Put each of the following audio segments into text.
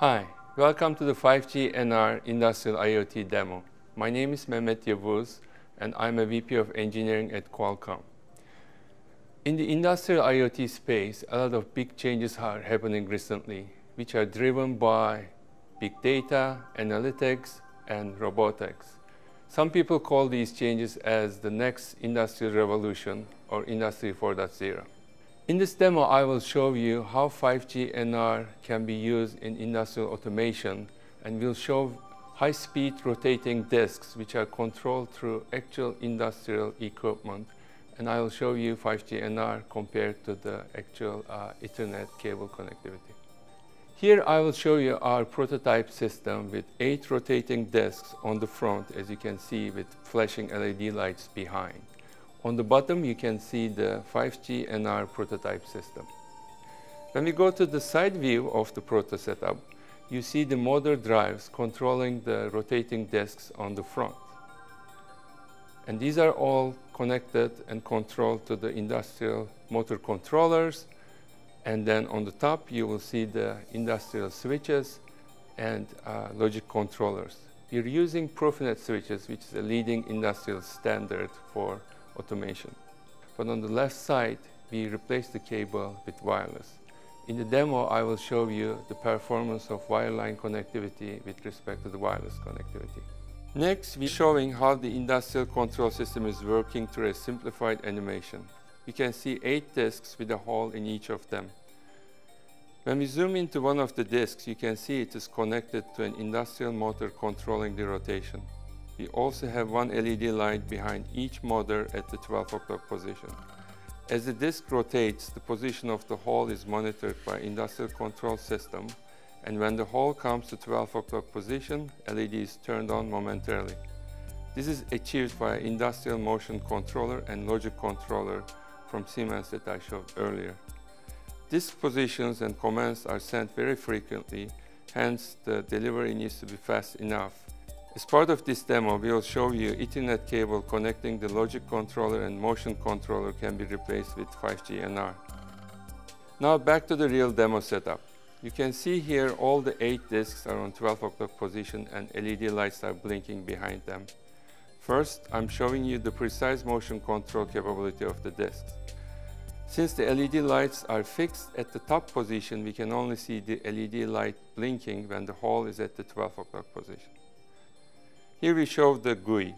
Hi, welcome to the 5G NR Industrial IoT demo. My name is Mehmet Yavuz and I'm a VP of Engineering at Qualcomm. In the industrial IoT space, a lot of big changes are happening recently, which are driven by big data, analytics, and robotics. Some people call these changes as the next industrial revolution or Industry 4.0. In this demo, I will show you how 5G NR can be used in industrial automation and we'll show high-speed rotating disks which are controlled through actual industrial equipment. And I will show you 5G NR compared to the actual uh, Ethernet cable connectivity. Here I will show you our prototype system with eight rotating disks on the front, as you can see, with flashing LED lights behind. On the bottom, you can see the 5G NR prototype system. When we go to the side view of the proto setup, you see the motor drives controlling the rotating disks on the front. And these are all connected and controlled to the industrial motor controllers. And then on the top, you will see the industrial switches and uh, logic controllers. We're using Profinet switches, which is a leading industrial standard for automation. But on the left side, we replace the cable with wireless. In the demo, I will show you the performance of wireline connectivity with respect to the wireless connectivity. Next, we're showing how the industrial control system is working through a simplified animation. You can see eight disks with a hole in each of them. When we zoom into one of the disks, you can see it is connected to an industrial motor controlling the rotation. We also have one LED light behind each motor at the 12 o'clock position. As the disk rotates, the position of the hole is monitored by industrial control system and when the hole comes to 12 o'clock position, LED is turned on momentarily. This is achieved by industrial motion controller and logic controller from Siemens that I showed earlier. Disk positions and commands are sent very frequently, hence the delivery needs to be fast enough as part of this demo, we will show you Ethernet cable connecting the logic controller and motion controller can be replaced with 5G NR. Now back to the real demo setup. You can see here all the 8 disks are on 12 o'clock position and LED lights are blinking behind them. First, I'm showing you the precise motion control capability of the disks. Since the LED lights are fixed at the top position, we can only see the LED light blinking when the hole is at the 12 o'clock position. Here we show the GUI.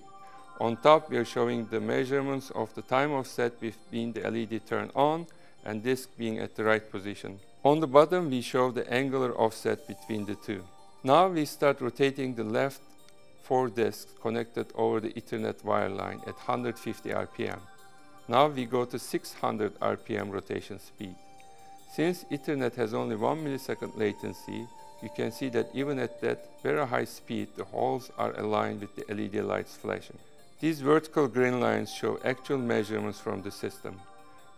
On top, we are showing the measurements of the time offset between the LED turned on and disk being at the right position. On the bottom, we show the angular offset between the two. Now we start rotating the left four disks connected over the Ethernet wire line at 150 RPM. Now we go to 600 RPM rotation speed. Since Ethernet has only 1 millisecond latency, you can see that even at that very high speed, the holes are aligned with the LED lights flashing. These vertical green lines show actual measurements from the system.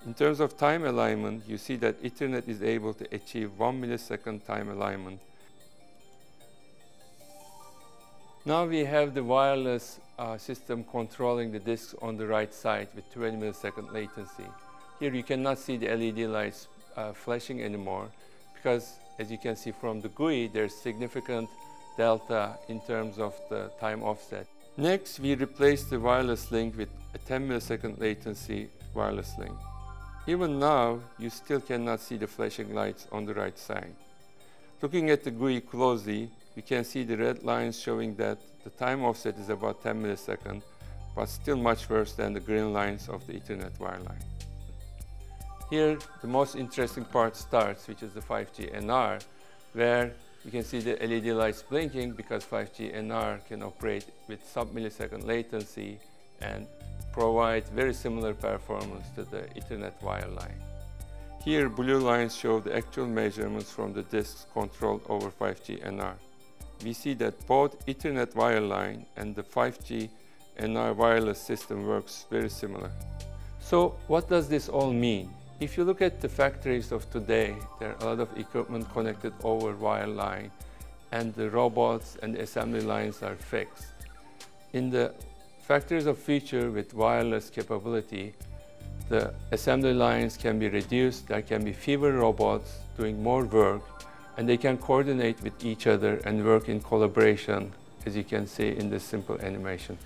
In terms of time alignment, you see that Ethernet is able to achieve 1 millisecond time alignment. Now we have the wireless uh, system controlling the disks on the right side with 20 millisecond latency. Here you cannot see the LED lights uh, flashing anymore because as you can see from the GUI, there's significant delta in terms of the time offset. Next, we replace the wireless link with a 10 millisecond latency wireless link. Even now, you still cannot see the flashing lights on the right side. Looking at the GUI closely, we can see the red lines showing that the time offset is about 10 milliseconds, but still much worse than the green lines of the Ethernet wireline. Here, the most interesting part starts, which is the 5G NR, where you can see the LED lights blinking because 5G NR can operate with sub-millisecond latency and provide very similar performance to the Ethernet wireline. Here, blue lines show the actual measurements from the disks controlled over 5G NR. We see that both Ethernet wireline and the 5G NR wireless system works very similar. So what does this all mean? If you look at the factories of today, there are a lot of equipment connected over wireline and the robots and the assembly lines are fixed. In the factories of future with wireless capability, the assembly lines can be reduced, there can be fewer robots doing more work, and they can coordinate with each other and work in collaboration, as you can see in this simple animation.